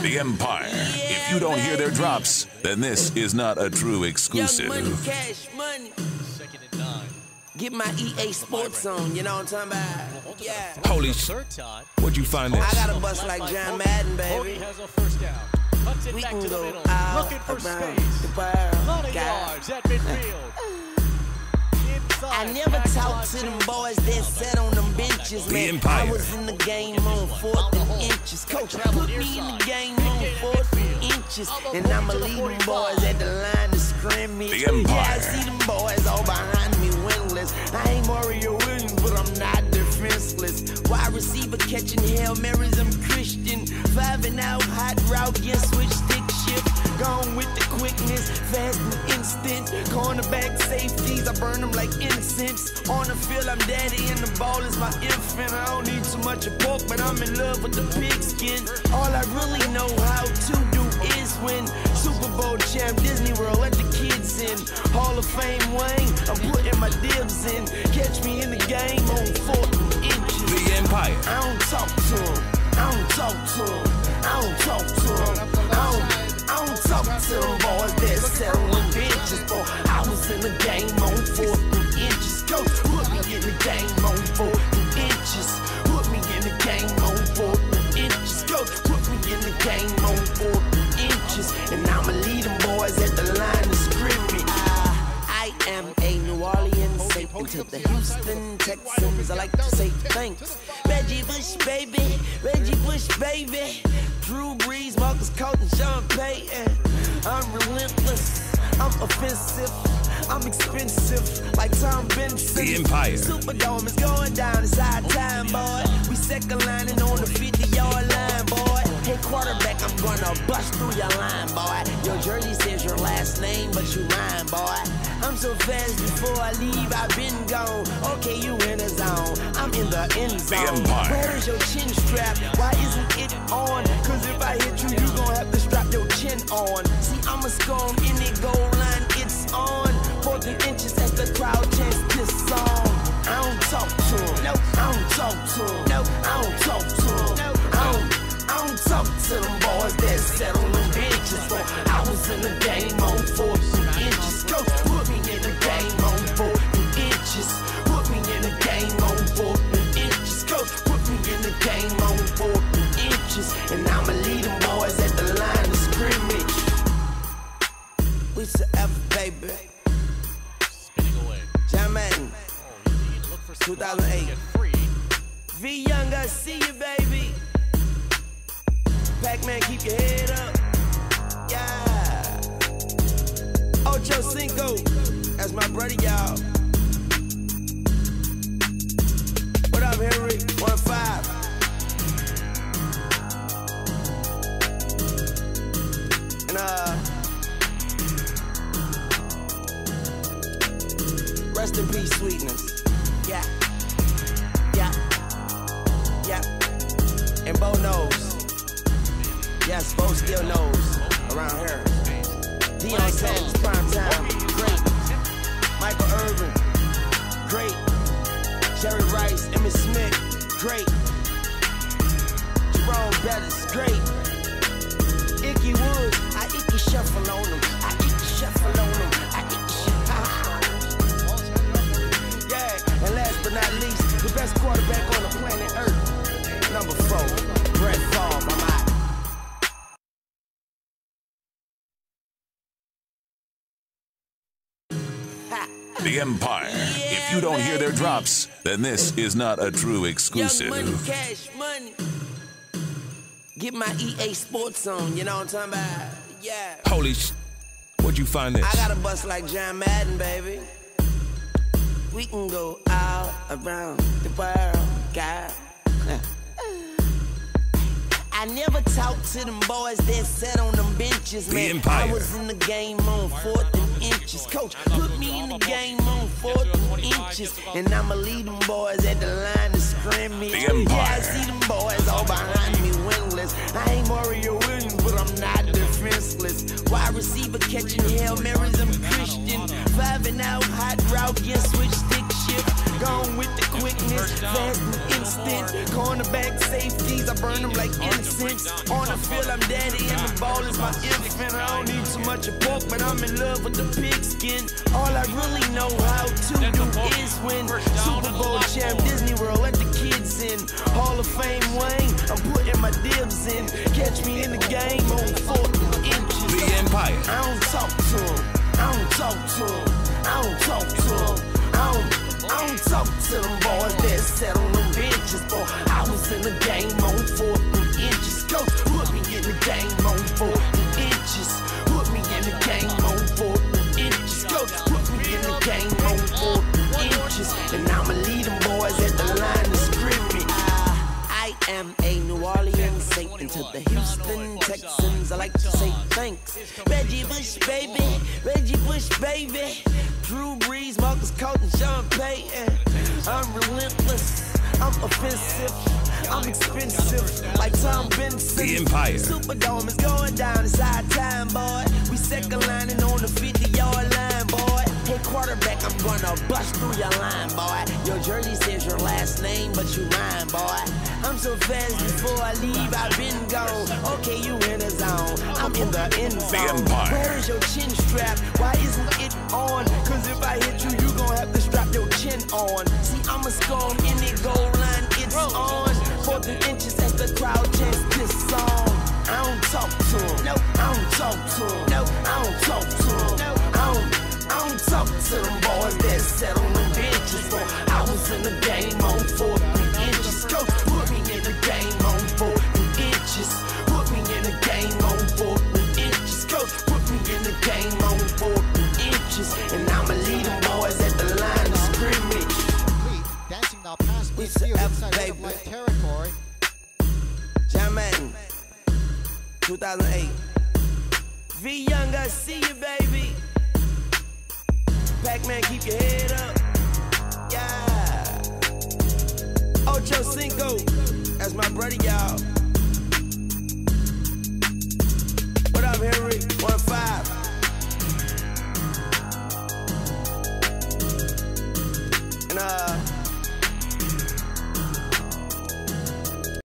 The Empire. If you don't hear their drops, then this is not a true Young exclusive. money, cash money. Second and nine. Get my EA Sports on, you know what I'm talking about? Yeah. Holy shit. Third time. What'd you find this? I got a bust like John Madden, Cody baby. has a first down. Cuts it We back can to the go middle. out Looking for around space. the world. Lot of God. yards at midfield. I never talked to them boys that sat on them benches, The man. Empire. I was in the game on fourth and. Coach put me in the game on fourth and inches. And I'ma lead them boys at the line to scrimmage. The Yeah, I Empire. see them boys all behind me winless. I ain't Mario Williams, but I'm not defenseless. Wide receiver catching Hail Marys, I'm Christian. Five and out, hot route, get switch stick shift. Gone with the quickness, fast and instant. Cornerback safeties, I burn them like incense. On the field, I'm daddy, and the ball is my infant. I don't need too much of pork, but I'm in love with the pigskin. All I really know how to do is win. Super Bowl champ, Disney World, let the kids in. Hall of Fame Wayne, I'm putting my dibs in. Catch me in the game on fourth and inches. The Empire. I don't talk to him. I don't talk to him. I don't talk to him. I don't talk to them boys that them benches, boy. I was in the game on and inches. Coach, put me in the game on and inches. Put me in the game on and inches. Coach, put me in the game on and inches. And I'ma lead them boys at the line of scrimmage. I am a New Orleans Saint to the Houston Texans. I like to say thanks. Reggie Bush, baby. Reggie Bush, baby. Drew Brees, Marques Colston, Sean Payton. I'm relentless. I'm offensive. I'm expensive, like Tom Benson. The Empire. Superdome is going down. It's our time, boy. We second lining on the 50 yard line, boy. Hey, quarterback, I'm gonna bust through your line, boy. Your jersey says your last name, but you rhyme, boy. I'm so fast before I leave, I've been gone. Okay, you in the zone. I'm in the end zone. Where is your chin strap? Why isn't it on? Cause if I hit you, you gon' have to strap your chin on. See, I'm a in the goal line, We forever, baby. Spinning away. John Madden, Oh, you need look for 2008. Free. V Young, I see you, baby. Pac-Man, keep your head up. Yeah. Ocho Cinco, that's my brother, y'all. In peace, sweetness. Yeah. Yeah. Yeah. And Bo knows. Yes, Bo still knows around here. Deion Sanders, prime time. Great. Michael Irvin. Great. Jerry Rice, Emmitt Smith. Great. Jerome Bettis. Great. Ickey Woods. I Ickey shuffle on him. I Ickey shuffle on him. Best quarterback on the planet Earth. Number four, Brett Favre. I'm out. The Empire. If you don't hear their drops, then this is not a true Young money, exclusive. cash money. Get my EA Sports on, you know what I'm talking about? Yeah. Holy sh! What'd you find this? I got a bust like John Madden, baby. We can go all around the world, God. I never talked to them boys that sat on them benches, The man. Empire. I was in the game on fourth and inches. Coach, put me in the game on fourth and inches. And I'ma lead them boys at the line of scrimmage. The Yeah, I Empire. see them boys all behind me winless. I ain't Mario Williams, I'm not defenseless. Wide receiver catching Hail Marys, I'm Christian. Five and out, hot route, get switch stick shift. Gone with the quickness, fast and instant. Cornerback safeties, I burn them like incense. On the feel I'm daddy and the ball is my infant. I don't need too much of pork, but I'm in love with the pigskin. All I really know how to do is win. Talk to him. I don't talk to him. I don't, I don't talk to them boys that sat on them benches, boy. I was in the game on and inches. Coach put me in the game on and inches. Put me in the game on and inches. Coach put me in the game on and inches. And I'ma lead them boys at the line of scrimmage. I am a New Orleans Saint, and to the Houston Texans, I like to say thanks. Reggie Bush, baby, Reggie Bush, baby. Drew Brees, Marques Colston, Sean Payton. I'm relentless, I'm offensive, I'm expensive, like Tom Benson. The Empire. Superdome is going down, it's our time, boy. We second lining on the 50 yard line, quarterback, I'm gonna bust through your line, boy. Your jersey says your last name, but you mine, boy. I'm so fast before I leave, I've been gone. Okay, you in the zone, I'm in the end zone. Where is your chin strap? Why isn't it on? Cause if I hit you, you gon' have to strap your chin on. See, I'ma score on any goal line, it's on. Fourth and inches as the crowd chants this song. I don't talk to him. No, I don't talk to him. To them boys that sat on the benches. I was in the game on inches. Coach put me in the game on inches. Put me in the game on inches. Coach put me in the game on inches. And I'ma lead them boys at the line of scrimmage. Dancing now past It's the midfield F, inside baby. of territory. John Madden, 2008. V Young, I see you, baby. Pac Man, keep your head up. Yeah. Ocho Cinco, that's my brother, y'all.